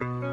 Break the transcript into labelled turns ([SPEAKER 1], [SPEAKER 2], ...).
[SPEAKER 1] you